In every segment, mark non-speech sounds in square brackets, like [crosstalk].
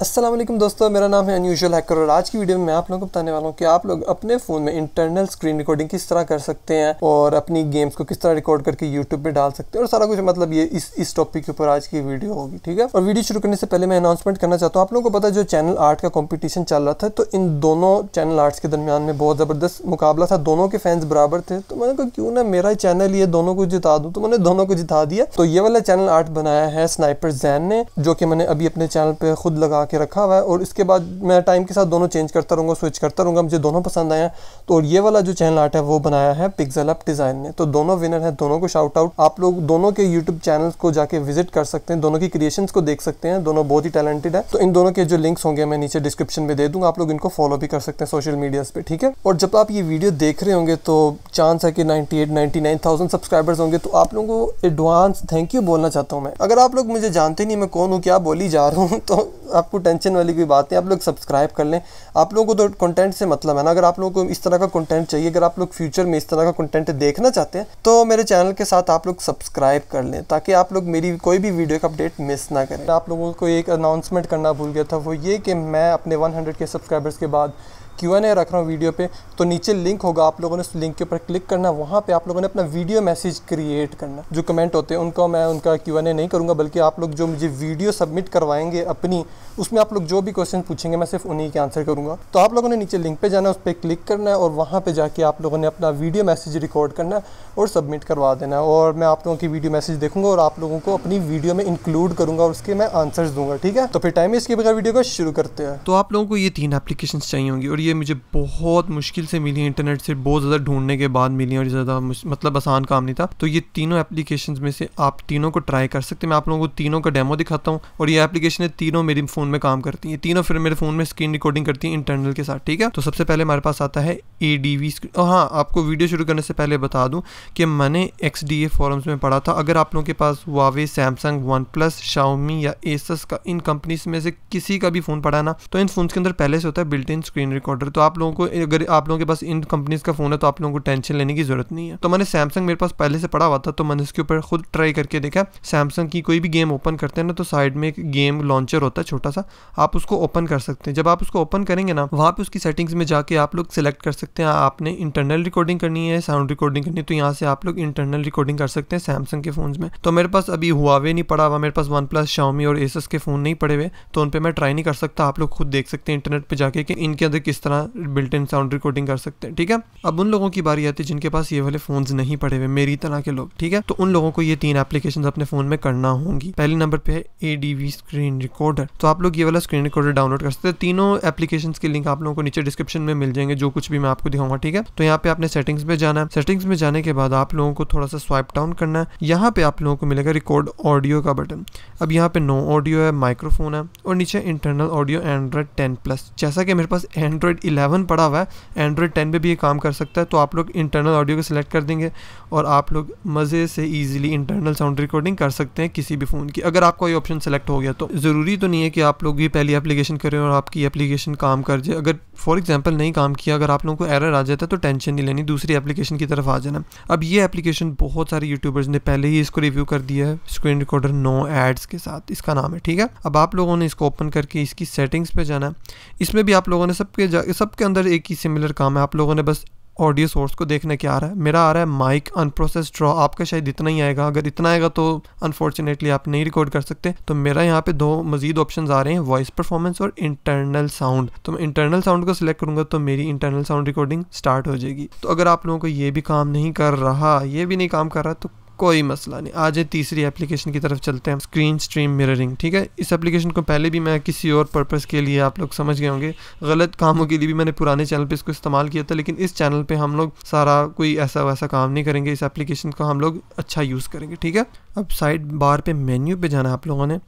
असलम दोस्तों, मेरा नाम है अनयूजल हैकर और आज की वीडियो में मैं आप लोगों को बताने वाला हूँ कि आप लोग अपने फ़ोन में इंटरनल स्क्रीन रिकॉर्डिंग किस तरह कर सकते हैं और अपनी गेम्स को किस तरह रिकॉर्ड करके यूट्यूब पे डाल सकते हैं और सारा कुछ मतलब ये इस इस टॉपिक के ऊपर आज की वीडियो होगी, ठीक है? और वीडियो शुरू करने से पहले मैं अनाउंसमेंट करना चाहता हूँ। आप लोगों को पता जो चैनल आर्ट का कॉम्पिटिशन चल रहा था तो इन दोनों चैनल आर्ट्स के दरमियान में बहुत ज़बरदस्त मुकाबला था। दोनों के फैंस बराबर थे। तो मैंने कहा, क्यों ना मेरा चैनल ये दोनों को जिता दूँ? तो मैंने दोनों को जिता दिया। तो ये वाला चैनल आर्ट बनाया है स्नाइपर जैन ने, जो कि मैंने अभी अपने चैनल पर खुद लगा के रखा हुआ है और इसके बाद मैं टाइम के साथ दोनों चेंज करता रहूँगा स्विच करता रहूँगा, मुझे दोनों पसंद आए हैं। तो ये वाला जो चैनल आर्ट है, वो बनाया है पिक्सल अप डिज़ाइन ने। तो दोनों विनर हैं, दोनों को शाउट आउट आप लोग दोनों के यूट्यूब चैनल को जाके विज़िट कर सकते हैं, दोनों की क्रिएशन को देख सकते हैं, दोनों बहुत ही टैलेंटेड है। तो इन दोनों के जो लिंक्स होंगे, मैं नीचे डिस्क्रिप्शन में दे दूँगा, आप लोग इनको फॉलो भी कर सकते हैं सोशल मीडिया पे, ठीक है? और जब आप ये वीडियो देख रहे होंगे तो चांस है कि नाइनटी एट सब्सक्राइबर्स होंगे। तो आप लोगों को एडवांस थैंक यू बोलना चाहता हूँ मैं। अगर आप लोग मुझे जानते नहीं, मैं कौन हूँ, क्या बोली जा रहा हूँ [laughs] तो आपको टेंशन वाली कोई बात नहीं, आप लोग सब्सक्राइब कर लें। आप लोगों को तो कंटेंट से मतलब है ना, अगर आप लोगों को इस तरह का कंटेंट चाहिए, अगर आप लोग फ्यूचर में इस तरह का कंटेंट देखना चाहते हैं तो मेरे चैनल के साथ आप लोग सब्सक्राइब कर लें, ताकि आप लोग मेरी कोई भी वीडियो का अपडेट मिस ना करें। आप लोगों को एक अनाउंसमेंट करना भूल गया था, वो ये कि मैं अपने 100 के सब्सक्राइबर्स के बाद क्यू एन ए रख रहा हूँ वीडियो पे तो नीचे लिंक होगा, आप लोगों ने उस लिंक के ऊपर क्लिक करना, वहाँ पे आप लोगों ने अपना वीडियो मैसेज क्रिएट करना। जो कमेंट होते हैं, उनका मैं उनका क्यू एन ए नहीं करूँगा, बल्कि आप लोग जो मुझे वीडियो सबमिट करवाएँगे अपनी, उसमें आप लोग जो भी क्वेश्चन पूछेंगे, मैं सिर्फ़ उन्हीं के आंसर करूँगा। तो आप लोगों ने नीचे लिंक पर जाना, उस पर क्लिक करना है और वहाँ पर जाके आप लोगों ने अपना वीडियो मैसेज रिकॉर्ड करना है और सबमिट करवा देना। है और मैं आप लोगों की वीडियो मैसेज देखूँगा और आप लोगों को अपनी वीडियो में इंक्लूड करूँगा और उसके मैं आंसर्स दूँगा, ठीक है? तो फिर टाइम इसके बगैर वीडियो को शुरू करते हैं। तो आप लोगों को ये तीन एप्लीकेशन चाहिए होंगी और ये मुझे बहुत मुश्किल से मिली इंटरनेट से, बहुत ज़्यादा ढूँढने के बाद मिली और ज़्यादा मतलब आसान काम नहीं था। तो ये तीनों एप्लीकेशन में से आप तीनों को ट्राई कर सकते हैं। मैं आप लोगों को तीनों का डेमो दिखाता हूँ और ये एप्लीकेशन तीनों मेरे फ़ोन में काम करती हैं। तीनों फिर मेरे फ़ोन में स्क्रीन रिकॉर्डिंग करती हैं इंटरनल के साथ, ठीक है? तो सबसे पहले हमारे पास आता है ए डी वी हाँ आपको वीडियो शुरू करने से पहले बता दूँ कि मैंने एक्स डी ए फॉरम्स में पढ़ा था। अगर आप लोगों के पास Huawei Samsung one plus Xiaomi या एसस का इन कंपनीज़ में से किसी का भी फ़ोन पड़ा ना तो इन फ़ोन के अंदर पहले से होता है बिल्ट इन स्क्रीन रिकॉर्डर तो आप लोगों को अगर आप लोगों के पास इन कंपनीज़ का फ़ोन है तो आप लोगों को टेंशन लेने की ज़रूरत नहीं है। तो मैंने सैमसंग मेरे पास पहले से पड़ा हुआ था तो मैंने इसके ऊपर खुद ट्राई करके देखा। सैमसंग की कोई भी गेम ओपन करते हैं ना तो साइड में एक गेम लॉन्चर होता है, छोटा सा। आप उसको ओपन कर सकते हैं। जब आप उसको ओपन करेंगे ना, वहाँ पे उसकी सेटिंग्स में जाके आप लोग सिलेक्ट कर सकते हैं। आपने इंटरनल रिकॉर्डिंग करनी है साउंड रिकॉर्डिंग करनी है तो यहाँ से आप लोग इंटरनल रिकॉर्डिंग कर सकते हैं सैमसंग के फ़ोन में। तो मेरे पास अभी हुआवे नहीं पड़ा हुआ, मेरे पास वन प्लस शाओमी और एसस के फ़ोन नहीं पड़े हुए तो उन पर मैं ट्राई नहीं कर सकता। आप लोग खुद देख सकते हैं इंटरनेट पर जाके कि इनके अंदर किस तरह बिल्ट इन साउंड रिकॉर्डिंग कर सकते हैं, ठीक है? अब उन लोगों की बारी आती है जिनके पास ये वाले फ़ोन नहीं पड़े हुए, मेरी तरह के लोग, ठीक है? तो उन लोगों को ये तीन एप्लीकेशन अपने फ़ोन में करना होंगी। पहले नंबर पे है ए स्क्रीन रिकॉर्डर तो आप लोग ये वाला स्क्रीन रिकॉर्डर डाउनलोड कर सकते हैं। तीनों एप्लीकेशन के लिंक आप लोगों को नीचे डिस्क्रिप्शन में मिल जाएँगे, जो कुछ भी मैं आपको दिखाऊँगा, ठीक है? तो यहाँ पे आपने सेटिंग्स में जाना है। सेटिंग्स में जाने के बाद आप लोगों को थोड़ा सा स्वाइप डाउन करना है। यहाँ पे आप लोगों को मिलेगा रिकॉर्ड ऑडियो का बटन अब यहाँ पे नो ऑडियो है माइक्रोफोन है और नीचे internal audio Android ten plus जैसा कि मेरे पास एंड्रॉइड इलेवन पड़ा हुआ है एंड्रॉइड टेन पे भी ये काम कर सकता है तो आप लोग इंटरनल ऑडियो को सिलेक्ट कर देंगे और आप लोग मज़े से ईजिली इंटरनल साउंड रिकॉर्डिंग कर सकते हैं किसी भी फ़ोन की। अगर आपका ये ऑप्शन सेलेक्ट हो गया तो। ज़रूरी तो नहीं है कि आप लोग ये पहली एप्लीकेशन करें और आपकी एप्लीकेशन काम कर जाए। अगर फॉर एग्ज़ाम्पल नहीं काम किया, अगर आप लोगों को एरर आ जाता है तो टेंशन नहीं लेनी, दूसरी एप्लीकेशन की तरफ़ आ जाना। अब ये एप्लीकेशन बहुत सारे यूट्यूबर्स ने पहले ही इसको रिव्यू कर दिया है स्क्रीन रिकॉर्डर नो एड्स के साथ, इसका नाम है, ठीक है? अब आप लोगों ने इसको ओपन करके इसकी सेटिंग्स पे जाना है। इसमें भी आप लोगों ने सबके सबके अंदर एक ही सिमिलर काम है। आप लोगों ने बस ऑडियो सोर्स को देखने क्या आ रहा है। मेरा आ रहा है माइक अनप्रोसेस ड्रॉ आपका शायद इतना ही आएगा। अगर इतना आएगा तो अनफॉर्चुनेटली आप नहीं रिकॉर्ड कर सकते। तो मेरा यहाँ पे दो मजीद ऑप्शन आ रहे हैं। वॉइस परफॉर्मेंस और इंटरनल साउंड तो मैं इंटरनल साउंड को सिलेक्ट करूँगा तो मेरी इंटरनल साउंड रिकॉर्डिंग स्टार्ट हो जाएगी। तो अगर आप लोगों को ये भी काम नहीं कर रहा, ये भी नहीं काम कर रहा तो कोई मसला नहीं। आज तीसरी एप्लीकेशन की तरफ़ चलते हैं स्क्रीन स्ट्रीम मिररिंग ठीक है? इस एप्लीकेशन को पहले भी मैं किसी और पर्पज़ के लिए आप लोग समझ गए होंगे। गलत कामों के लिए भी मैंने पुराने चैनल पे इसको इस्तेमाल किया था, लेकिन इस चैनल पे हम लोग सारा कोई ऐसा वैसा काम नहीं करेंगे। इस एप्लीकेशन को हम लोग अच्छा यूज़ करेंगे, ठीक है? अब साइड बार पे मेन्यू पे जाना है आप लोगों ने।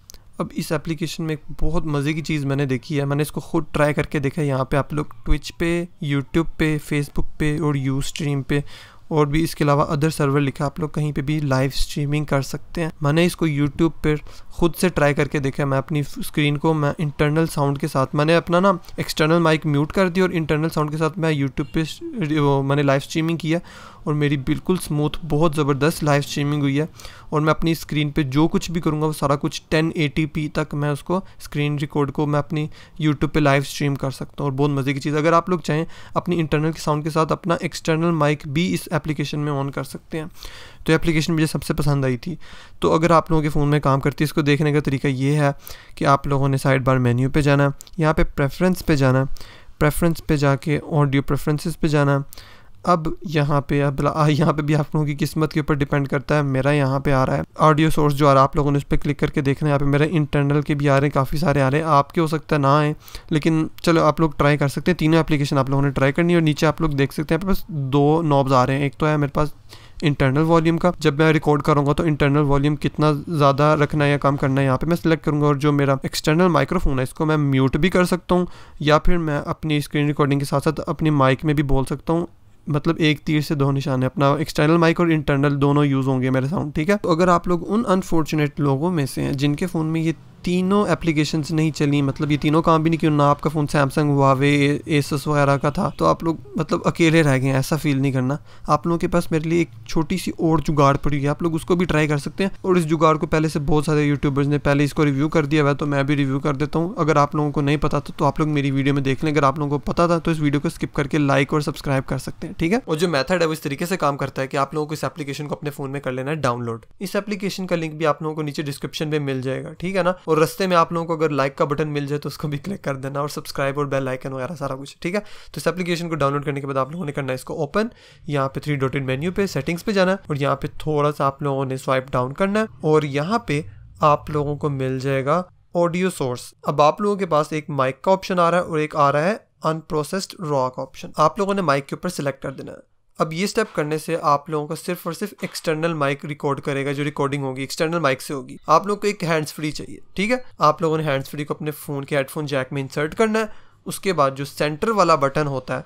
अब इस एप्लीकेशन में एक बहुत मज़े की चीज़ मैंने देखी है। मैंने इसको खुद ट्राई करके देखा है। यहाँ पे आप लोग ट्विच पे यूट्यूब पे फेसबुक पे और यू स्ट्रीम पे। और भी इसके अलावा अदर सर्वर लिखा, आप लोग कहीं पे भी लाइव स्ट्रीमिंग कर सकते हैं। मैंने इसको यूट्यूब पर खुद से ट्राई करके देखा मैं अपनी स्क्रीन को, मैं इंटरनल साउंड के साथ, मैंने अपना ना एक्सटर्नल माइक म्यूट कर दिया और इंटरनल साउंड के साथ मैं यूट्यूब पे मैंने लाइव स्ट्रीमिंग किया और मेरी बिल्कुल स्मूथ बहुत ज़बरदस्त लाइव स्ट्रीमिंग हुई है। और मैं अपनी स्क्रीन पे जो कुछ भी करूँगा, वो सारा कुछ 1080p तक मैं उसको स्क्रीन रिकॉर्ड को मैं अपनी यूट्यूब पे लाइव स्ट्रीम कर सकता हूँ। और बहुत मज़े की चीज़ अगर आप लोग चाहें, अपनी इंटरनल साउंड के साथ अपना एक्सटर्नल माइक भी इस एप्लीकेशन में ऑन कर सकते हैं। तो एप्लीकेशन मुझे सबसे पसंद आई थी। तो अगर आप लोगों के फ़ोन में काम करती है, इसको देखने का तरीका ये है कि आप लोगों ने साइड बार मेन्यू पे जाना है, यहाँ पे प्रेफरेंस पे जाना प्रेफरेंस पे जाके ऑडियो प्रेफरेंसेस पे जाना अब यहाँ पे अब यहाँ पे भी आप लोगों की किस्मत के ऊपर डिपेंड करता है, मेरा यहाँ पे आ रहा है। ऑडियो सोर्स जो आ रहा है, आप लोगों ने उस पर क्लिक करके देखना है। यहाँ पे मेरे इंटरनल के भी आ रहे हैं, काफ़ी सारे आ रहे हैं। आपके हो सकता है ना आए, लेकिन चलो आप लोग ट्राई कर सकते हैं। तीनों एप्लीकेशन आप लोगों ने ट्राई करनी है और नीचे आप लोग देख सकते हैं। बस दो नॉब्स आ रहे हैं। एक तो है मेरे पास इंटरनल वॉल्यूम का। जब मैं रिकॉर्ड करूँगा तो इंटरनल वॉल्यूम कितना ज़्यादा रखना है या काम करना है, यहाँ पे मैं सिलेक्ट करूँगा और जो मेरा एक्सटर्नल माइक्रोफोन है, इसको मैं म्यूट भी कर सकता हूँ या फिर मैं अपनी स्क्रीन रिकॉर्डिंग के साथ साथ अपनी माइक में भी बोल सकता हूँ। मतलब एक तीर से दो निशान है, अपना एक्सटर्नल माइक और इंटरनल दोनों यूज़ होंगे मेरे साउंड ठीक है? तो अगर आप लोग उन अनफॉर्चुनेट लोगों में से हैं, जिनके फ़ोन में ये तीनों एप्लीकेशंस नहीं चली मतलब ये तीनों काम भी नहीं किया ना आपका फ़ोन सैमसंग वावे एसस वगैरह का था तो आप लोग मतलब अकेले रह गए ऐसा फील नहीं करना। आप लोगों के पास मेरे लिए एक छोटी सी और जुगाड़ पड़ी है, आप लोग उसको भी ट्राई कर सकते हैं। और इस जुगाड़ को पहले से बहुत सारे यूट्यूबर्स ने पहले इसको रिव्यू कर दिया हुआ तो मैं भी रिव्यू कर देता हूँ। अगर आप लोगों को नहीं पता था तो आप लोग मेरी वीडियो में देख लें। अगर आप लोगों को पता था तो इस वीडियो को स्किप करके लाइक और सब्सक्राइब कर सकते हैं, ठीक है? और जो मैथड है, वो इस तरीके से काम करता है कि आप लोगों को इस एप्लीकेशन को अपने फ़ोन में कर लेना है डाउनलोड इस एप्लीकेशन का लिंक भी आप लोगों को नीचे डिस्क्रिप्शन में मिल जाएगा, ठीक है ना? और रस्ते में आप लोगों को अगर लाइक का बटन मिल जाए तो उसको भी क्लिक कर देना और सब्सक्राइब और बेल आइकन वगैरह सारा कुछ, ठीक है? तो इस एप्लीकेशन को डाउनलोड करने के बाद आप लोगों ने करना है इसको ओपन यहाँ पे थ्री डॉटेड मेन्यू पे सेटिंग्स पे जाना और यहाँ पे थोड़ा सा आप लोगों ने स्वाइप डाउन करना है और यहाँ पे आप लोगों को मिल जाएगा ऑडियो सोर्स अब आप लोगों के पास एक माइक का ऑप्शन आ रहा है और एक आ रहा है अनप्रोसेस्ड रॉ का ऑप्शन आप लोगों ने माइक के ऊपर सिलेक्ट कर देना। है अब ये स्टेप करने से आप लोगों का सिर्फ़ और सिर्फ़ एक्सटर्नल माइक रिकॉर्ड करेगा, जो रिकॉर्डिंग होगी एक्सटर्नल माइक से होगी। आप लोग को एक हैंड्स फ्री चाहिए, ठीक है? आप लोगों ने हैंड्स फ्री को अपने फ़ोन के हेडफोन जैक में इंसर्ट करना है। उसके बाद जो सेंटर वाला बटन होता है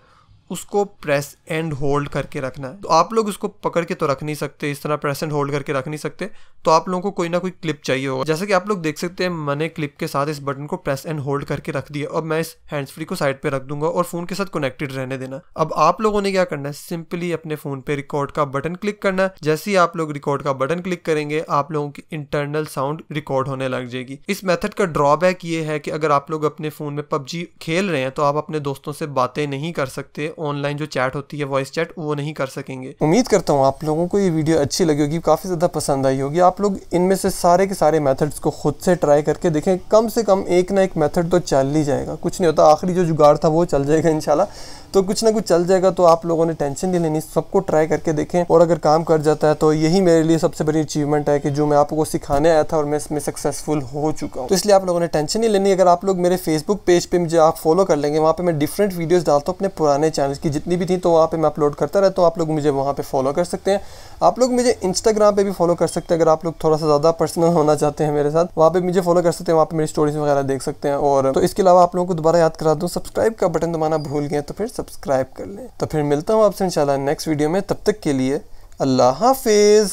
उसको प्रेस एंड होल्ड करके रखना है। तो आप लोग उसको पकड़ के तो रख नहीं सकते, इस तरह प्रेस एंड होल्ड करके रख नहीं सकते। तो आप लोगों को कोई ना कोई क्लिप चाहिए होगा। जैसे कि आप लोग देख सकते हैं, मैंने क्लिप के साथ इस बटन को प्रेस एंड होल्ड करके रख दिया। अब मैं इस हैंड्स फ्री को साइड पे रख दूँगा और फ़ोन के साथ कनेक्टेड रहने देना। अब आप लोगों ने क्या करना है? सिंपली अपने फ़ोन पे रिकॉर्ड का बटन क्लिक करना है। जैसे ही आप लोग रिकॉर्ड का बटन क्लिक करेंगे, आप लोगों की इंटरनल साउंड रिकॉर्ड होने लग जाएगी। इस मेथड का ड्रॉबैक ये है कि अगर आप लोग अपने फ़ोन में पबजी खेल रहे हैं तो आप अपने दोस्तों से बातें नहीं कर सकते ऑनलाइन जो चैट होती है वॉइस चैट वो नहीं कर सकेंगे। उम्मीद करता हूँ आप लोगों को ये वीडियो अच्छी लगी होगी, काफ़ी ज़्यादा पसंद आई होगी। आप लोग इनमें से सारे के सारे मेथड्स को खुद से ट्राई करके देखें। कम से कम एक ना एक मेथड तो चल ही जाएगा। कुछ नहीं होता, आखिरी जो जुगाड़ था वो चल जाएगा इनशाला तो कुछ ना कुछ चल जाएगा तो आप लोगों ने टेंशन नहीं लेनी, सबको ट्राई करके देखें। और अगर काम कर जाता है तो यही मेरे लिए सबसे बड़ी अचीवमेंट है कि जो मैं आपको सिखाने आया था और मैं इसमें सक्सेसफुल हो चुका हूँ। तो इसलिए आप लोगों ने टेंशन नहीं लेनी। अगर आप लोग मेरे फेसबुक पेज पर मुझे आप फॉलो कर लेंगे, वहाँ पर मैं डिफरेंट वीडियोज़ डालता हूँ अपने पुराने चैनल की, जितनी भी थी तो वहाँ पर मैं अपलोड करता रहता हूँ। आप लोग मुझे वहाँ पर फॉलो कर सकते हैं। आप लोग मुझे इंस्टाग्राम पर भी फॉलो कर सकते हैं, अगर आप लोग थोड़ा सा ज़्यादा पर्सनल होना चाहते हैं मेरे साथ। वहाँ पर मुझे फॉलो कर सकते हैं, वहाँ पर मेरी स्टोरीज वगैरह देख सकते हैं। और तो इसके अलावा आप लोगों को दोबारा याद करा दूँ सब्सक्राइब का बटन दबाना भूल गए तो फिर सब्सक्राइब कर लें। तो फिर मिलता हूँ आपसे इंशाल्लाह नेक्स्ट वीडियो में। तब तक के लिए अल्लाह हाफिज़।